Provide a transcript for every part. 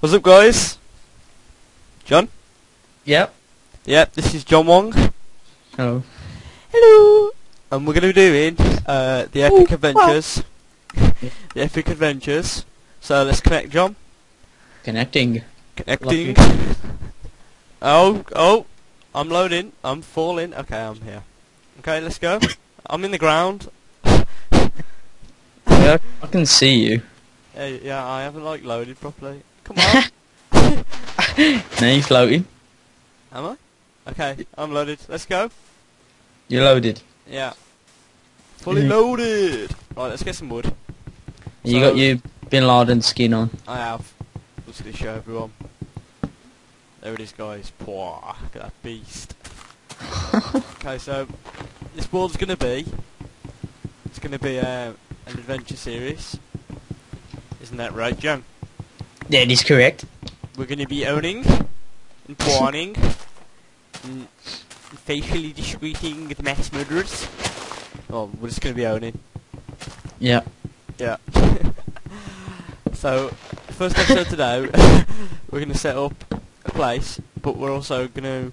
What's up, guys? John? Yep. Yep, this is John Wong. Hello. Hello. And we're going to be doing uh, the Epic Ooh, Adventures. the Epic Adventures. So let's connect, John. Connecting. Connecting. Oh, oh. I'm loading. I'm falling. Okay, I'm here. Okay, let's go. I'm in the ground. Yeah, I can see you. Hey, yeah, I haven't like loaded properly. Come on. Now you're floating. Am I? Okay, I'm loaded. Let's go. You're loaded. Yeah. Fully loaded. Right, let's get some wood. You So- got your Bin Laden skin on. I have. Look at this show, everyone. There it is, guys. Pwah, look at that beast. okay, so this world's gonna be. It's gonna be uh, an adventure series. Isn't that right, John? That is correct. We're gonna be owning and pawning and facially discreting the mass murderers. Oh, we're just gonna be owning. Yeah. Yeah. so, first episode today, we're going to set up a place, but we're also going to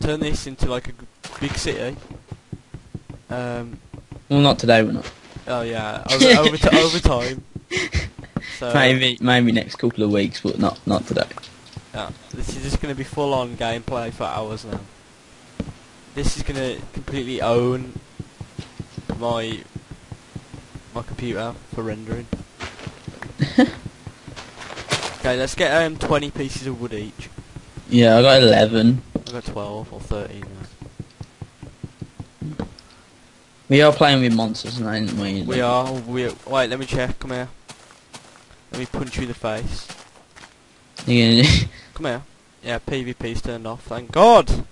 turn this into like a big city. Um, Well, not today. We're not. oh yeah, over, over, over time. So, maybe, maybe next couple of weeks, but not not today. yeah, this is just going to be full on gameplay for hours now. This is going to completely own my my computer for rendering. okay, let's get um 20 pieces of wood each. Yeah, I got eleven. I've got 12 or 13 now. We are playing with monsters, ain't we? We are, we wait, let me check, come here. Let me punch you in the face. Yeah. Come here. Yeah, PvP's turned off, thank God!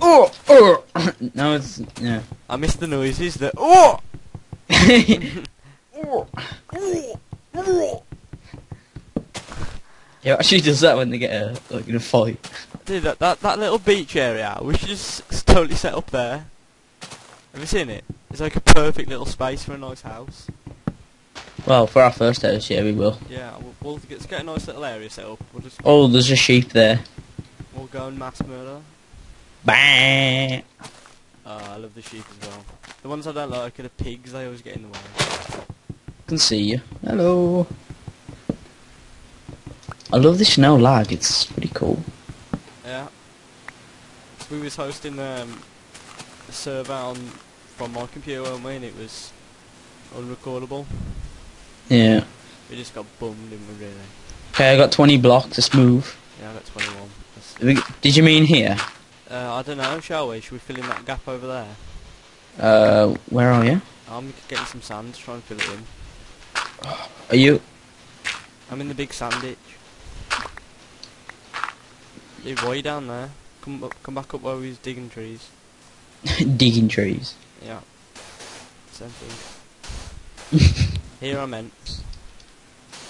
oh, oh. no, it's yeah. I missed the noises that- Oh! oh, oh. yeah, actually does that when they get a, like in a fight. Dude, that, that, that little beach area, we should just totally set up there. Have you seen it? It's like a perfect little space for a nice house. Well, for our first house, yeah, we will. Yeah, we'll, we'll get, get a nice little area set up. We'll just, Oh, there's a sheep there. we'll go and mass murder. Bang. Oh, I love the sheep as well. The ones I don't like are the pigs, they always get in the way. can see you. Hello. I love this no lag. It's pretty cool. Yeah. We was hosting um, a server on from my computer, weren't we? And it was unrecordable. Yeah. We just got bummed, didn't we, really? Okay, I got 20 blocks. Let's move. Yeah, I got 21. That's- We- Did you mean here? Uh, I don't know, shall we? Should we fill in that gap over there? Uh, where are you? I'm getting some sand to try and fill it in. Are you? I'm in the big sand ditch. Dude, why are you down there? Come up, come back up where we was digging trees. digging trees. Yeah. Same thing. Here I meant.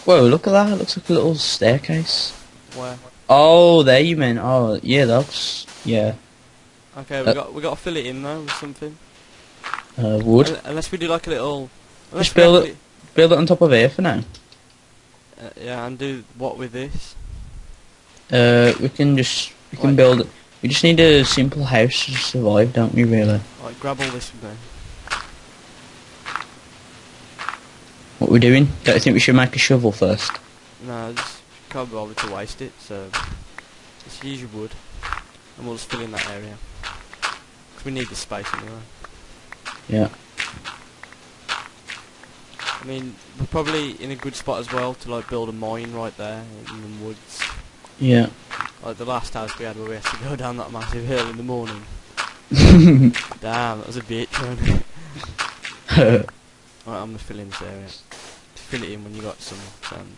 Whoa, look at that. It looks like a little staircase. Where? Oh, there you mean. Oh, yeah, that's yeah. Okay, we Uh, got we got to fill it in though with something. Uh, wood. Un- Unless we do like a little. Just build it. Build it on top of here for now. Uh, yeah, and do what with this? Uh, we can just we can build. it. We just need a simple house to survive, don't we? Really. Like grab all this me. What we're doing? Don't you think we should make a shovel first? No, just can't bother to waste it. So just use your wood, and we'll just fill in that area. 'Cause we need the space anyway. Yeah. I mean, we're probably in a good spot as well to like build a mine right there in the woods. Yeah. Like the last house we had where we had to go down that massive hill in the morning. Damn, that was a bitch, man. Right, I'm gonna fill in this area. Fill it in when you got some sand.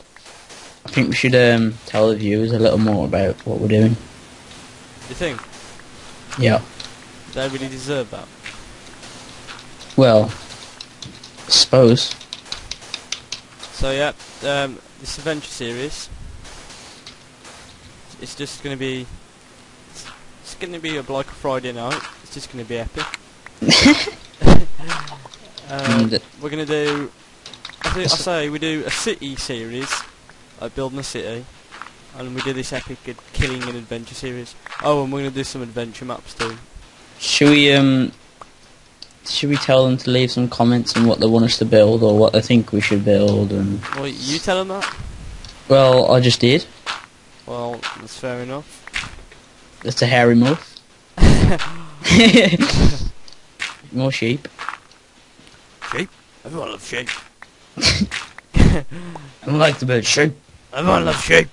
think we should um, tell the viewers a little more about what we're doing. You think? Yeah. They really deserve that? Well, I suppose. So yeah, um, this adventure series. It's just gonna be. It's, it's gonna be a, like a Friday night. It's just gonna be epic. um, And- we're gonna do. I, think, I say we do a city series, like building a city, and we do this epic killing and adventure series. Oh, and we're gonna do some adventure maps too. Should we um? Should we tell them to leave some comments on what they want us to build or what they think we should build? And Well, you tell them that. well, I just did. Well, that's fair enough. That's a hairy muff. More sheep. Sheep. Everyone loves sheep. I like the bird sheep. Everyone loves sheep.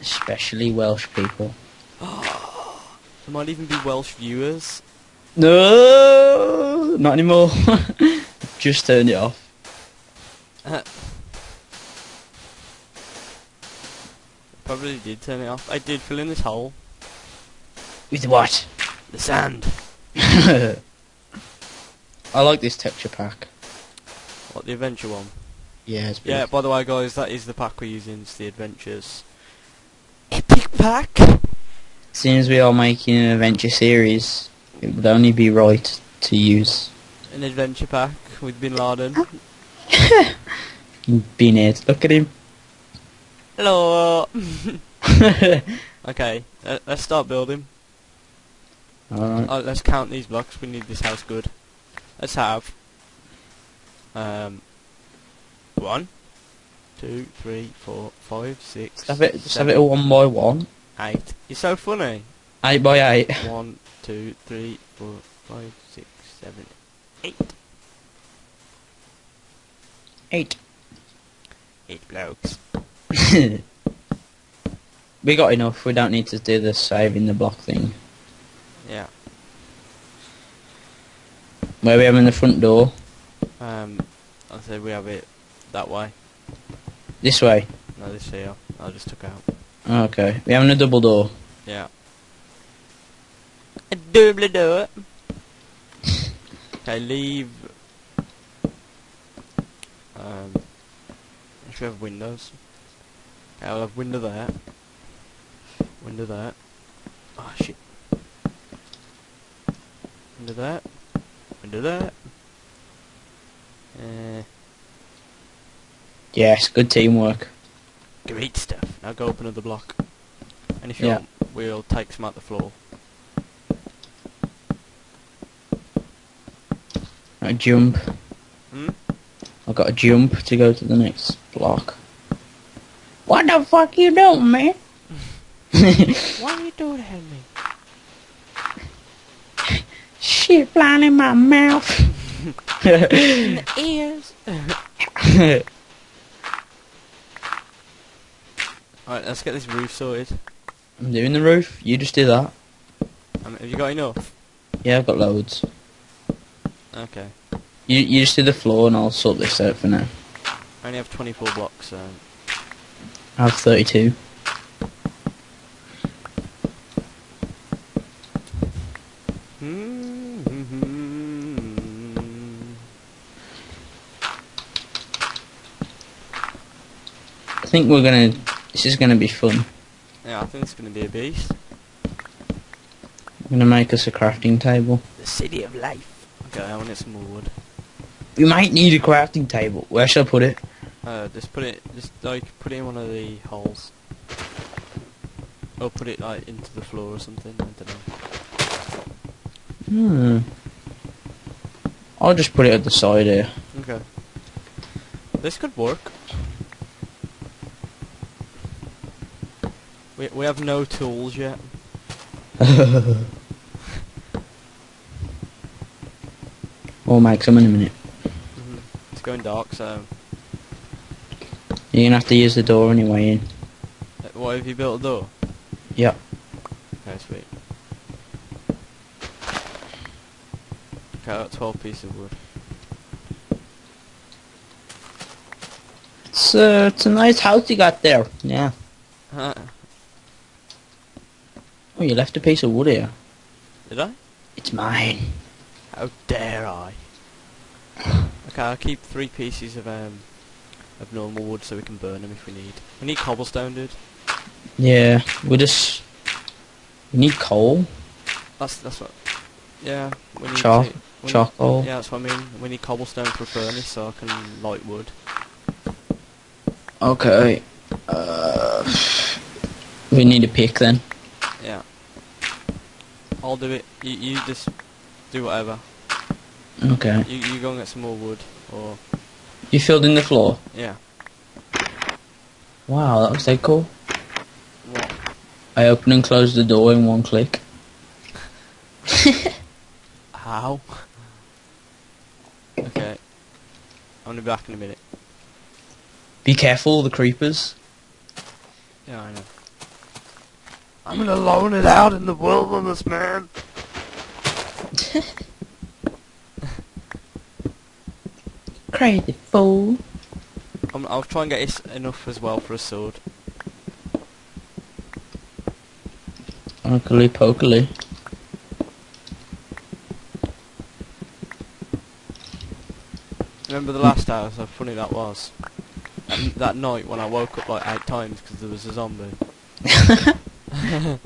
Especially Welsh people. There might even be Welsh viewers. No, not anymore. just turned it off. Probably did turn it off. I did fill in this hole. With what? The sand. I like this texture pack. What, the adventure one? Yeah, it's Yeah, by the way, guys, that is the pack we're using. It's the adventures. Epic pack? Seeing as we are making an adventure series, it would only be right to use An adventure pack with Bin Laden. Bin Ed. Look at him. Hello. okay, uh, let's start building. Alright. Uh, let's count these blocks. We need this house good. Let's have um one, two, three, four, five, six, Just have it, just have it all one by one. eight. You're so funny. Eight by eight. One, two, three, four, five, six, seven, eight. Eight. Eight blokes. we got enough. We don't need to do the saving the block thing. Yeah. Where we having the front door? Um, I said we have it that way. This way. No, this here. I just took out. Okay. We having a double door. Yeah. A double door. okay, leave. Um, should we have windows? Okay, I'll have window there. Window there. Oh shit. Window there. Window there. Uh, Yes, good teamwork. great stuff. Now go up another block. And if you Yeah. want, we'll take some out the floor. A jump. Hmm? I've got a jump to go to the next block. What the fuck you doing, man? Why are you doing that to me? Shit flying in my mouth. In the ears. Alright, let's get this roof sorted. I'm doing the roof. You just do that. Um, have you got enough? Yeah, I've got loads. Okay. You you just do the floor and I'll sort this out for now. I only have 24 blocks, so... I have 32. I think we're gonna. This is gonna be fun. yeah, I think it's going to be a beast. I'm gonna make us a crafting table. The city of life. Okay, I want it some more wood. We might need a crafting table. Where shall I put it? Uh, just put it, just like, put it in one of the holes. Or put it, like, into the floor or something, I don't know. Hmm. I'll just put it at the side here. Okay. This could work. We, we have no tools yet. we'll make some in a minute. hmm It's going dark, so... You're gonna have to use the door anyway in. Uh, What, have you built a door? Yep. Okay, sweet. Okay, I got 12 pieces of wood. It's uh, it's a nice house you got there. Yeah. Huh, Oh, you left a piece of wood here. Did I? It's mine. How dare I? Okay, I'll keep three pieces of um of normal wood so we can burn them if we need. We need cobblestone, dude. Yeah. We just. We need coal. That's that's what. Yeah, we need Char- we need- charcoal. Yeah, that's what I mean. We need cobblestone for a furnace so I can light wood. Okay. Uh. We need a pick then. Yeah. I'll do it. You, you just do whatever. Okay. You, you go and get some more wood. Or, You filled in the floor. yeah. Wow, that was so cool. What? I open and close the door in one click. How? okay. I'm gonna be back in a minute. Be careful, the creepers. Yeah, I know. I'm gonna loan it out in the wilderness, man. Crazy fool. I'm, I'll try and get is- enough as well for a sword. Ugly pokely. Remember the last house? How funny that was. That, that night when I woke up like eight times because there was a zombie.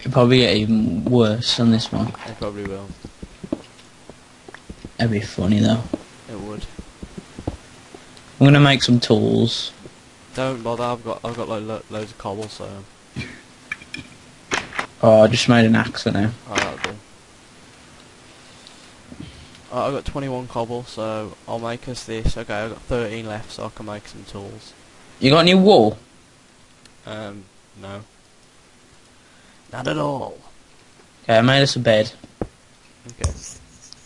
It'll probably get even worse on this one. It probably will. That'd be funny though. It would. I'm gonna make some tools. Don't bother. I've got I've got like lo- loads of cobble, so Oh, I just made an axe for now. oh, that'll do. Oh, I've got 21 cobble, so I'll make us this. Okay, I've got 13 left, so I can make some tools. You got any wool? Um, no. Not at all. Okay, I made us a bed. Okay.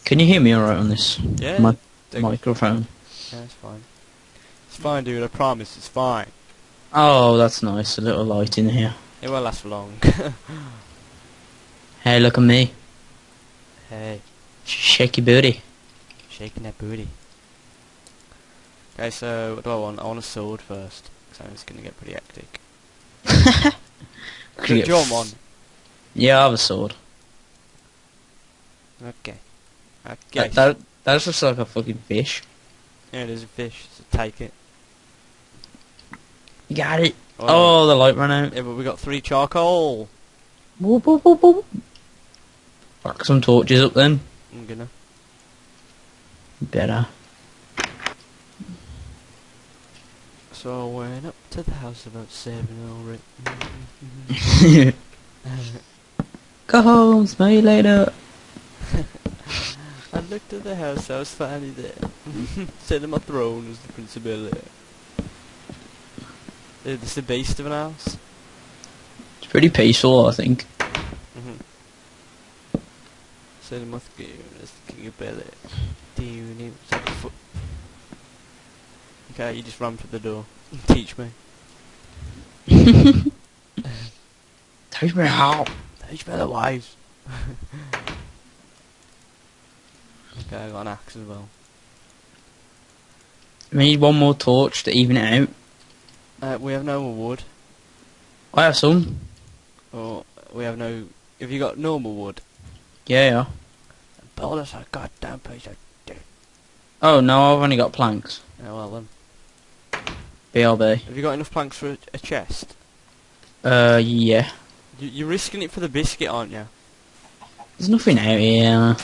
Can you hear me alright on this Yeah. mi- dig- microphone? Yeah, it's fine. It's fine, dude. I promise. It's fine. Oh, that's nice. A little light in here. It won't last for long. Hey, look at me. hey, Sh- Shake your booty. shaking that booty. Okay, so what do I want? I want a sword first, so it's gonna get pretty hectic. Could Do, get do you want f- one? Yeah, I have a sword. Okay. Okay. That, that, that's just like a fucking fish. Yeah, there's a fish, so take it. You got it. Oh, Oh, the light ran out. Yeah, but we got three charcoal. Whoop, whoop, whoop, whoop. Fuck some torches up then. I'm gonna. Better. So I went up to the house about seven already. Go home, smell you later. I looked at the house, I was finally there. Sitting on my throne as the Prince of Bel Air. This is the beast of an house. It's pretty peaceful, I think. Mm-hmm. Sitting on my throne as the King of Bel Air. Do you need? Okay, you just run for the door. Teach me. Teach me how. Teach me the ways. okay, I got an axe as well. We need one more torch to even it out. Uh, we have no more wood. I have some. Or we have no... Have you got normal wood? Yeah, yeah. Build us a goddamn piece of... Oh, no, I've only got planks. Yeah, well then. BRB. Have you got enough planks for a, a chest? Uh, yeah. You, you're risking it for the biscuit, aren't you? There's nothing out here.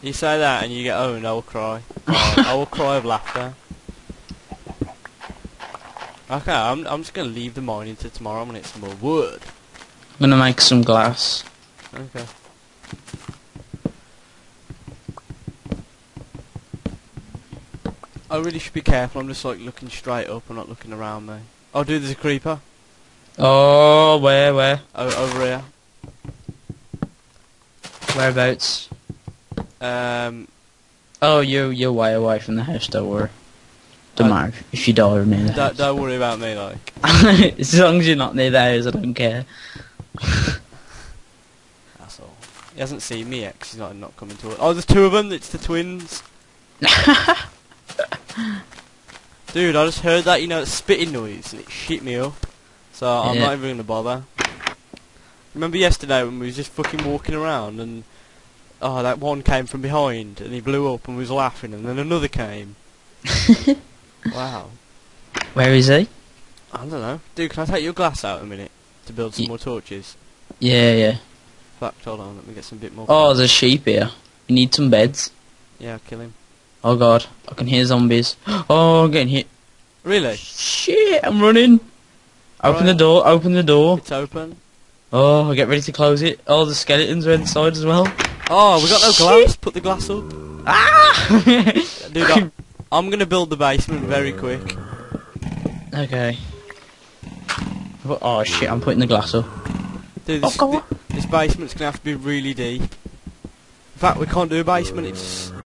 You say that and you get owned, oh, I will cry. I, will cry of laughter. Okay, I'm, I'm just gonna leave the mining to tomorrow. I'm gonna get some more wood. I'm gonna make some glass. Okay. I really should be careful. I'm just like looking straight up. I'm not looking around me. Oh, dude, there's a creeper Oh, where, where? o- over here. Whereabouts? Um, Oh, you're, you're way away from the house, don't worry. Don't Uh, matter if you die near the house. don't worry about me, like. as long as you're not near the house, I don't care. That's all. He hasn't seen me yet 'cause he's not not coming to it. Oh, there's two of them. It's the twins. Dude, I just heard that, you know, spitting noise, and it shit me up. So I'm Yeah. not even gonna bother. Remember yesterday when we was just fucking walking around and oh, that one came from behind and he blew up and we was laughing, and then another came. wow. Where is he? I don't know. Dude, can I take your glass out a minute to build some more torches? Yeah, yeah. Fact, hold on, let me get some bit more. Oh, there's a sheep here. You need some beds. Yeah, I'll kill him. Oh god, I can hear zombies. Oh, I'm getting hit. Really? Shit, I'm running. Open Right. the door. Open the door. It's open. Oh, I get ready to close it. Oh, the skeletons are inside as well. Oh, we got no glass. Put the glass up. Ah! Dude, I, I'm gonna build the basement very quick. okay. Oh shit! I'm putting the glass up. Dude, Oh, this, on. this basement's gonna have to be really deep. In fact, we can't do a basement. It's